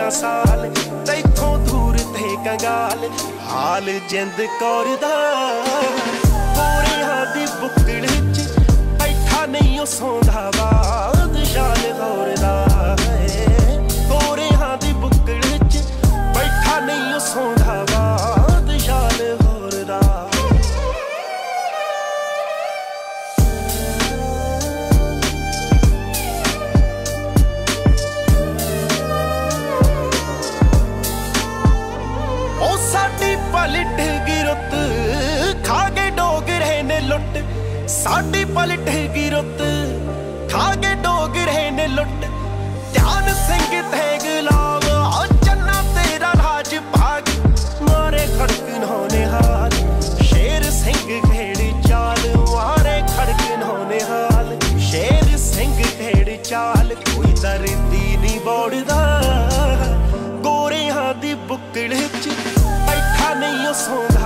13 ਸਾਲ, ਤੈਥੋਂ ਦੂਰ ਤੇ ਕੰਗਾਲ। ਹਾਲ ਜਿੰਦ ਕੌਰ ਦਾ ਗੋਰਿਆਂ ਦੀ ਬੁੱਕਲ ਚ ਬੈਠਾ ਨਹੀਂ ਉਹ ਸੌਂਦਾ ਸਾਡੀ ਪਲਟ ਗਿਰਤ ਖਾ ਕੇ ਡੋਗਰੇ ਨੇ ਲੁੱਟ। ਸਾਡੀ ਪਲਟ ਗਿਰਤ ਖਾ ਕੇ ਡੋਗਰੇ ਨੇ ਲੁੱਟ। ਧਿਆਨ ਸਿੰਘ ਤੇ ਗੁਲਾਮ ਆ ਚੰਨਾ ਤੇਰਾ ਰਾਜ ਭਾਗ। ਮਾਰੇ ਖੜਕ ਹੋਣੇ ਹਾਲ। ਸ਼ੇਰ ਸਿੰਘ ਖੇੜੀ ਚਾਲ। ਮਾਰੇ ਖੜਕ ਹੋਣੇ ਹਾਲ। ਸ਼ੇਰ ਸਿੰਘ ਖੇੜੀ ਚਾਲ। ਕੋਈ ਦਰਿੰਦੀ ਨਹੀਂ ਬੋੜਦਾ। ਗੋਰਿਆਂ ਦੀ ਬੁੱਕਲ ਚ ਬੈਠਾ ਨਹੀਂ ਉਹ ਸੌਂਦਾ